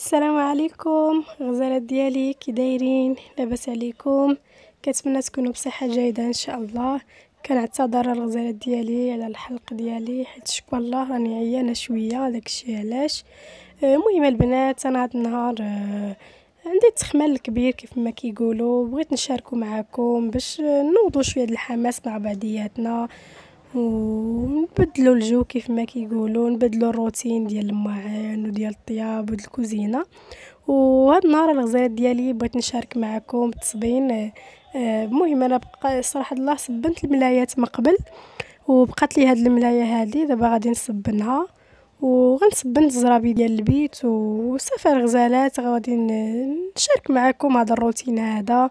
السلام عليكم. غزالات ديالي كي دايرين لاباس عليكم. كنتمنى تكونوا بصحة جيدة إن شاء الله. كنعتذر الغزالات ديالي على الحلق ديالي حيت شكوى الله راني عيانة شوية داكشي علاش. المهم البنات أنا هذا النهار آه، عندي تخمال كبير كيف ما كيقولوا. بغيت نشاركو معكم باش نوضوا شوية الحماس مع بعضياتنا. ونبدلوا الجو كيف ما كيقولوا نبدلوا الروتين ديال الماعن وديال الطياب وديال الكوزينه وهاد النهار الغزالات ديالي بغيت نشارك معكم التصبين المهم أنا بقى صراحة الله صبنت الملايات من قبل وبقات لي هاد الملاية هادي دابا غادي نصبنها وغنصبن الزرابي ديال البيت وصافي الغزالات غادي نشارك معكم هذا الروتين هذا.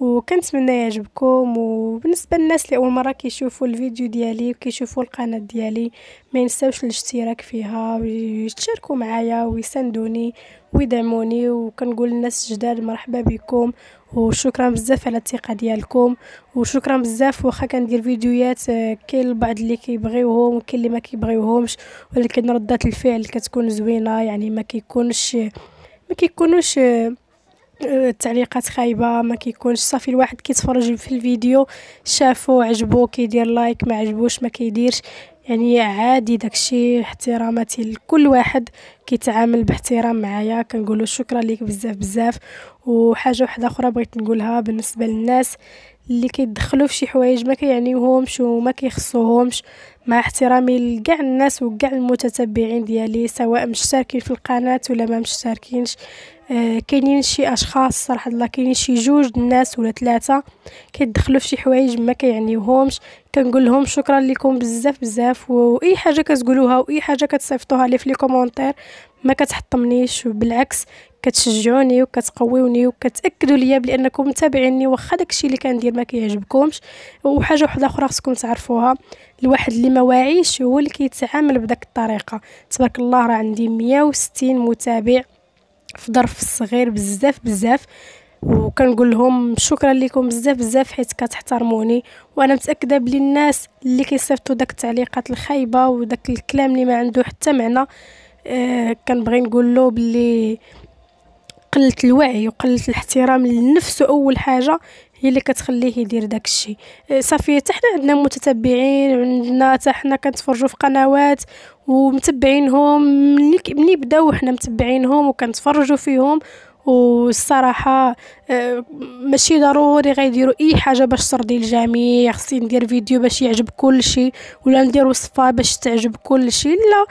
وكنتمنى يعجبكم وبالنسبة للناس اللي أول مرة كيشوفوا الفيديو ديالي وكيشوفوا القناة ديالي ما ينساوش الاشتراك فيها ويشتركوا معايا ويساندوني ويدعموني وكنقول للناس الجداد مرحبا بكم وشكرا بزاف على الثقة ديالكم وشكرا بزاف واخا كندير فيديوهات آه، كاين البعض اللي كيبغيوهم وكاين اللي ما كيبغيوهمش ولكن ردات الفعل كتكون زوينة يعني ما كيكونش ما كيكونوش آه، التعليقات خايبة ما كيكونش صافي الواحد كيتفرج في الفيديو شافو عجبو كيدير like ما عجبوش ما كيديرش. يعني عادي داكشي احتراماتي لكل واحد كيتعامل باحترام معايا. كنقولوا شكرا ليك بزاف بزاف. وحاجة واحدة أخرى بغيت نقولها بالنسبة للناس اللي كيدخلوا في شي حوايج ما كيعنيوهمش وما كيخصوهمش مع احترامي لكاع الناس وكاع المتتبعين ديالي سواء مشتركين في القناة ولا ما مشتركينش. آه كاينين شي أشخاص صراحة الله كاينين شي جوج الناس ولا ثلاثة كيدخلوا في شي حوايج ما كيعنيوهمش كنقول لهم شكرا لكم بزاف بزاف واي حاجة كتقولوها وأي حاجة كتصيفطوها لي في les commentaires ما كتحطمنيش بالعكس كتشجعوني وكتقويوني وكتأكدوا ليا بأنكم متابعيني واخا داكشي اللي كندير ما كيعجبكمش. وحاجة واحدة أخرى خصكم تعرفوها الواحد اللي ما واعيش هو اللي كيتعامل بداك الطريقة. تبارك الله راه عندي 160 متابع في ظرف صغير بزاف بزاف. وكنقول لهم شكرا لكم بزاف بزاف حيت كتحترموني. وأنا متأكدة بلي الناس اللي كيصيفطوا داك التعليقات الخايبة وداك الكلام اللي ما عنده حتى معنى آه كنبغي نقول له بلي قلة الوعي وقلة الاحترام لنفسه أول حاجة هي اللي كتخليه يدير داك الشيء آه، صافي حتى حنا عندنا متتبعين عندنا حتى حنا كنتفرجوا في قنوات ومتبعينهم ملي بداو حنا متبعينهم وكنتفرجوا فيهم والصراحة آه، ماشي ضروري غيديروا أي حاجة باش ترضي الجميع. خصني ندير فيديو باش يعجب كلشي ولا ندير وصفه باش تعجب كلشي لا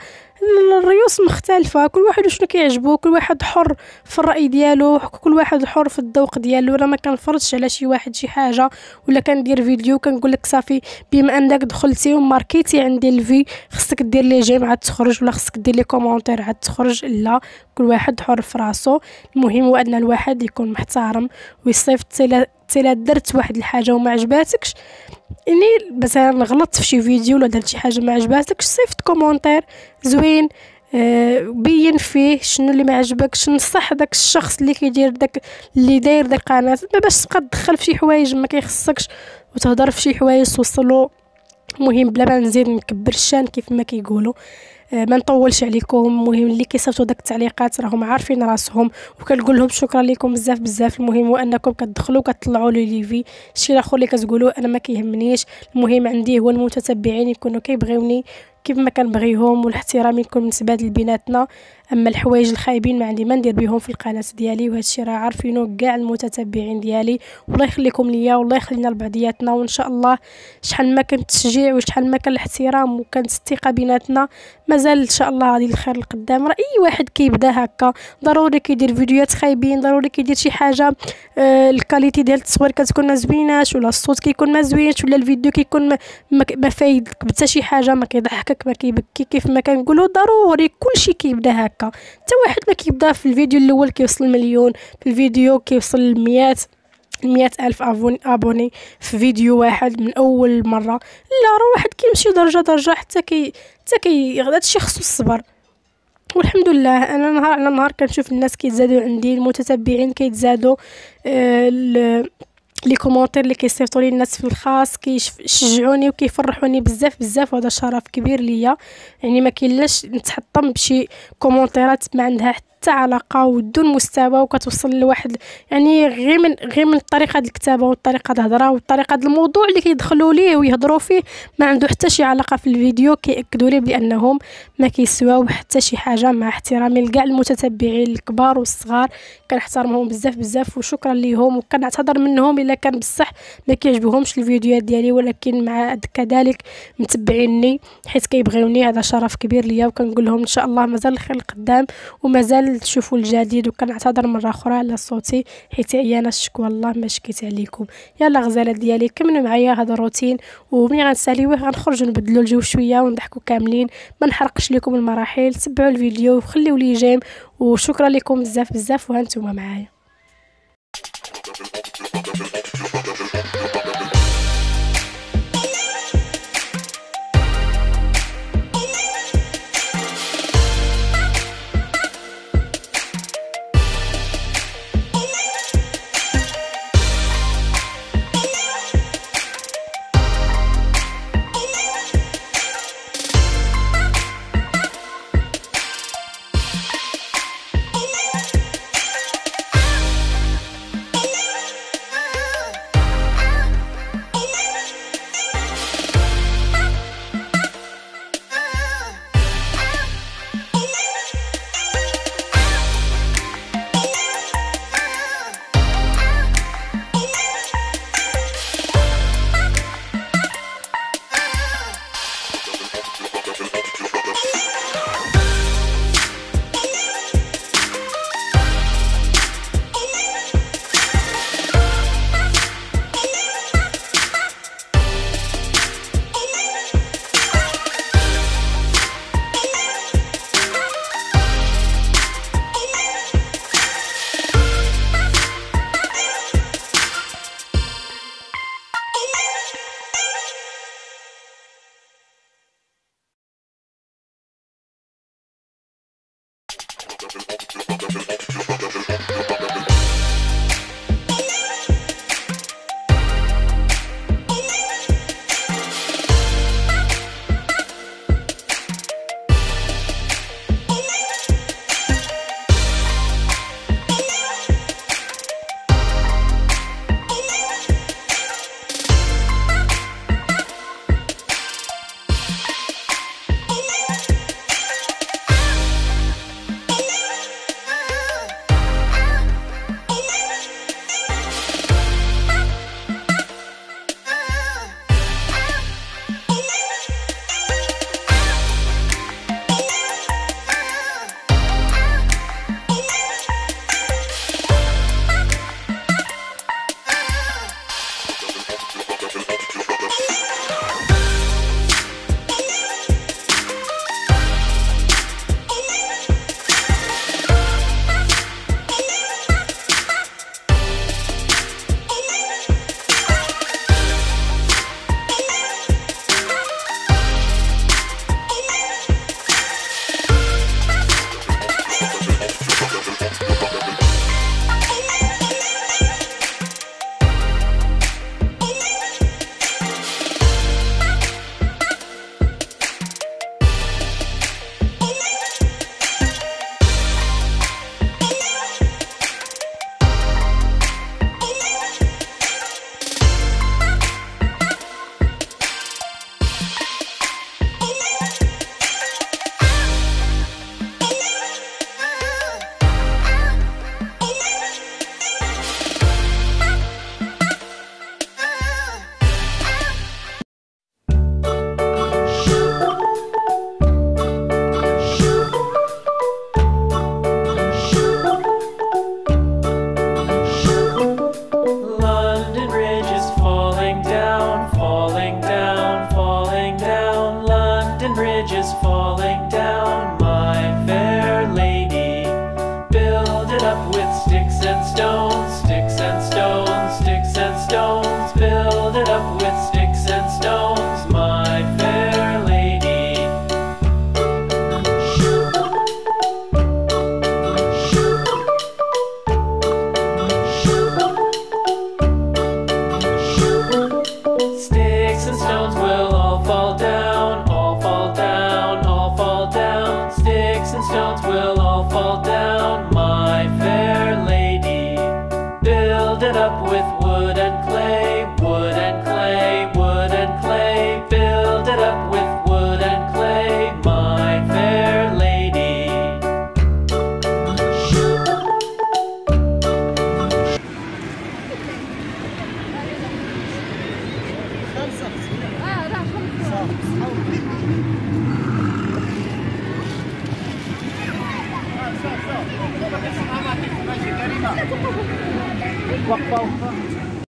الريوس مختلفة. كل واحد وشنو كيعجبو كل واحد حر في الرأي ديالو كل واحد حر في الذوق ديالو. أنا ما كنفرضش على شي واحد شي حاجة ولا كندير فيديو كنقول لك صافي بما أنك دخلتي وماركيتي عندي ال vue خصك دير لي j'aime عاد تخرج ولا خصك دير لي commentaire عاد تخرج. لا كل واحد حر في راسو. المهم هو أن الواحد يكون محترم. ويصيفط الا درت واحد الحاجة وما عجباتكش. إني مثلا غلطت في شي فيديو ولا درت شي حاجة ما عجباتكش صيفط commentaire زوين آه بين فيه شنو اللي ما عجبكش نصح داك الشخص اللي كيدير داك اللي داير داك القناه ما باش تبقى تدخل في شي حوايج ما كيخصكش وتهضر في شي حوايج توصلوا المهم بلا ما نزيد نكبر الشان كيف ما كيقولوا ما نطولش عليكم. المهم اللي كيصيفطوا داك التعليقات راهم عارفين راسهم وكنقول لهم شكرا لكم بزاف بزاف. المهم هو انكم كتدخلوا كتطلعوا لي ليفي الشيء الآخر اللي كتقولوا أنا ما كيهمنيش. المهم عندي هو المتتبعين يكونوا كيبغيوني كيف ما كنبغيهم والاحترام يكون متبادل بيناتنا أما الحوايج الخايبين ما عندي ما ندير بهم في القناة ديالي وهذا الشيء راه عارفينه كاع المتتبعين ديالي. والله يخليكم ليا والله يخلينا لبعضياتنا. وإن شاء الله شحال ما كان التشجيع وشحال ما كان الاحترام وكانت الثقة بيناتنا مازال إن شاء الله غادي الخير القدام. راه أي واحد كيبدا هكا ضروري كيدير فيديوهات خايبين ضروري كيدير شي حاجة آه ال qualité ديال التصوير كتكون ما زويناش ولا الصوت كيكون ما زوينش ولا الفيديو كيكون ما, ما, فايدك بتا شي حاجة ما كيضحكك. ما كيبكي كيف ما كنقولوا ضروري كلشي كيبدأ هكا. حتى واحد ما كيبدأ في الفيديو الأول كيوصل مليون في الفيديو كيوصل لميات مية ألف abonnés في فيديو واحد من أول مرة. لا راه واحد كيمشي درجة درجة حتى كي حتى كي هادشي خصو الصبر. والحمد لله أنا نهار على نهار كنشوف الناس كيتزادوا عندي المتتبعين كيتزادوا آه les commentaires اللي كيصيفطوا لي الناس في الخاص كيشجعوني وكيفرحوني بزاف بزاف وهذا شرف كبير ليا. يعني ما كاين لاش نتحطم بشي كومونتيرات ما عندها حتى حتى علاقه ودون مستوى وكتوصل لواحد يعني غير من غير من طريقة الكتابة والطريقة الهضرة والطريقة الموضوع اللي كيدخلوا ليه ويهضروا فيه ما عنده حتى شي علاقة في الفيديو كيأكدوا لي بأنهم ما كيسواو حتى شي حاجة مع احترامي لكاع المتتبعين الكبار والصغار. كنحترمهم بزاف بزاف وشكرا ليهم وكنعتذر منهم إلا كان بصح ما كيعجبهمش الفيديوهات ديالي ولكن مع كذلك متبعيني حيت كيبغيوني هذا شرف كبير ليا وكنقول لهم إن شاء الله مازال الخير القدام ومازال تشوفوا الجديد وكنعتذر مرة أخرى على صوتي حيت أنا الشكوى الله ما شكيت عليكم. يلا غزالات ديالي كملوا معايا هذا الروتين. وملي غنساليوه غنخرجوا نبدلوا الجو شوية ونضحكوا كاملين. ما نحرقش لكم المراحل تبعوا الفيديو وخليوا لي جيم. وشكرا لكم بزاف بزاف وهانتوما معايا.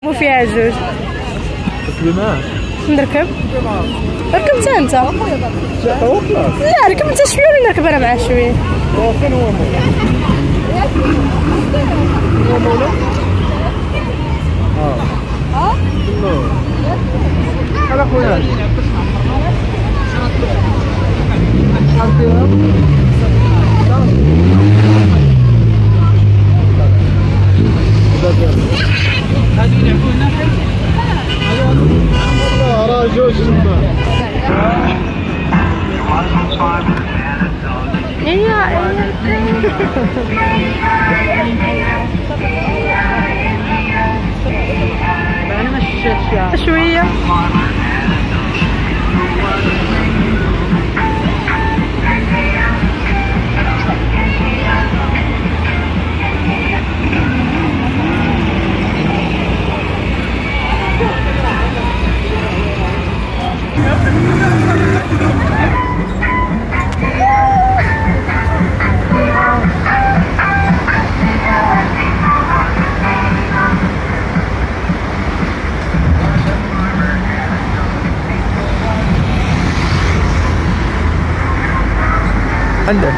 مو فيها جوج. نركب. ركب أنت. لا ركب أنت شوية ولا نركب أنا معاه شوية؟ فين هو مولا؟ آه. على خويا راه جوج تما شوية عندك.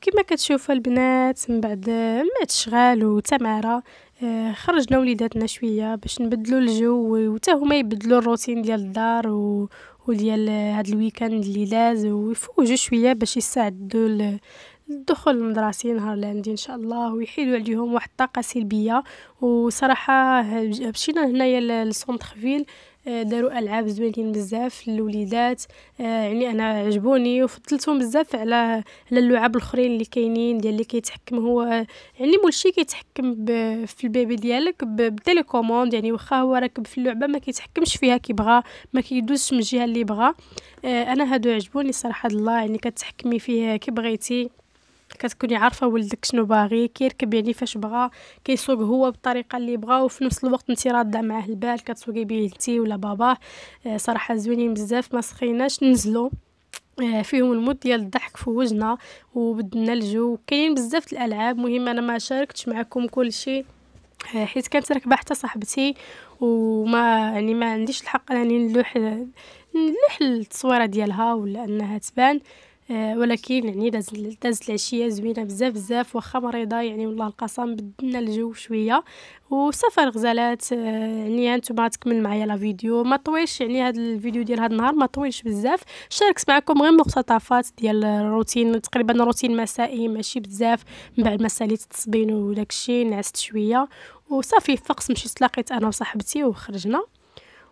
كما كتشوفوا البنات من بعد ما تشغال وتمارة آه، خرجنا وليداتنا شوية باش نبدلوا الجو وتا هما يبدلوا الروتين ديال الدار و وديال هاد ال weekend اللي لاز ويفوجوا شوية باش يستعدوا ل- للدخول المدرسي نهار lundi إن شاء الله ويحيدوا عليهم واحد الطاقة سلبية. وصراحه مشينا هنايا لل centre ville آه، داروا ألعاب زوينين بزاف للوليدات آه، يعني أنا عجبوني وفضلتهم بزاف على على اللعاب الأخرين اللي كاينين ديال اللي كيتحكم هو يعني مول الشي كيتحكم في ال bébé ديالك ب- بال télécommande يعني واخا هو راكب في اللعبة ما كيتحكمش فيها كيبغى ما كيدوزش من الجهة اللي بغى آه، أنا هادو عجبوني صراحة الله يعني كتحكمي فيه كي بغيتي. كتكوني عارفة ولدك شنو باغي كيركب يعني فاش بغا كيسوق هو بالطريقة اللي بغا وفي نفس الوقت انت راده معاه البال كتسوقي بيه انتي ولا باباه. آه، صراحة زوينين بزاف ما سخيناش نزلوا. آه، فيهم الموت ديال الضحك فوجنا وبدلنا الجو. كاين بزاف الألعاب مهم أنا ما شاركتش معكم كل شيء. آه، حيت كانت راكبه حتى صاحبتي وما يعني ما عنديش الحق أنني نلوح نلوح التصويرة ديالها ولا أنها تبان. ولكن يعني داز دازت العشية زوينة بزاف بزاف واخا مريضة يعني والله القسم بدلنا الجو شوية. وصافي غزالات آه، يعني هانتوما تكمل معايا la vidéo. ما طويلش يعني هذا الفيديو ديال هذا النهار ما طويلش بزاف. شاركت معكم غير مقتطفات ديال الروتين تقريبا روتين مسائي ماشي بزاف من بعد ما ساليت التصبين وداكشي نعست شوية. وصافي فقس مشيت تلاقيت أنا وصاحبتي وخرجنا.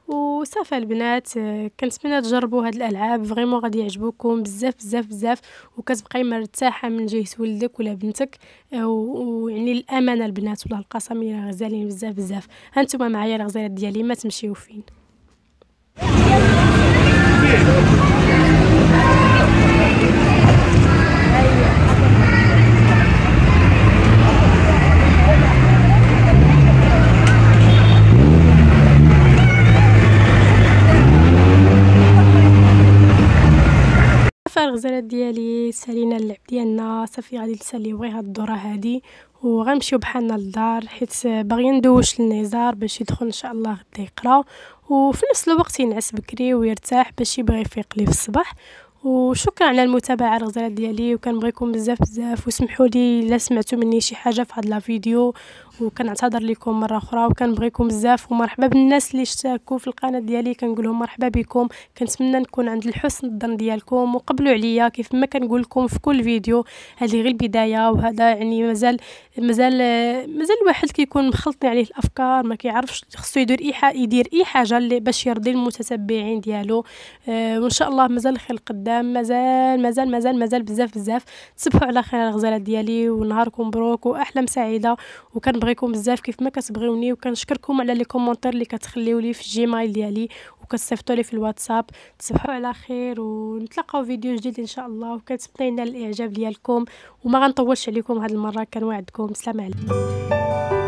وصافي البنات كنتمنى تجربوا هاد الألعاب. vraiment غادي يعجبوكم بزاف بزاف بزاف. وكتبقاي مرتاحة من جهه ولدك ولا بنتك. آه، ويعني الأمانة البنات والله القسم الا غزالين بزاف بزاف. هانتوما معايا الغزالات ديالي ما تمشيو فين. صافي غادي نساليو غير هاد الدوره هادي. وغنمشيو بحالنا للدار حيت باغيين ندوش للنزار باش يدخل إن شاء الله غدا يقرا. وفي نفس الوقت ينعس بكري ويرتاح باش يبغي يفيق لي في الصباح. وشكرا على المتابعة الغزالات ديالي وكنبغيكم بزاف بزاف. وسمحوا لي إلا سمعتوا مني شي حاجة في هذا الفيديو وكنعتذر لكم مرة أخرى. وكنبغيكم بزاف ومرحبا بالناس اللي اشتركوا في القناة ديالي. كنقول لهم مرحبا بكم. كنتمنى نكون عند الحسن الظن ديالكم. وقبلوا عليا كيف ما كنقول لكم في كل فيديو هذه غير البداية. وهذا يعني مازال مازال مازال الواحد كيكون مخلط عليه الأفكار. ما كيعرفش خصو يدير إي يدير إي حاجة اللي باش يرضي المتتبعين ديالو. آه وإن شاء الله مازال الخير القدام مازال مازال مازال مازال بزاف بزاف. تصبحوا على خير الغزالات ديالي ونهاركم مبروك وأحلام سعيدة. وكنبغيكم بزاف كيف ما كتبغيوني وكنشكركم على les commentaires اللي كتخليو لي في ال Gmail ديالي وكتصيفطوا لي في الواتساب. تصبحوا على خير ونتلاقاو فيديو جديد إن شاء الله. وكنتمنى الإعجاب ديالكم وما غنطولش عليكم هذه المرة. كنوعدكم. سلام عليكم.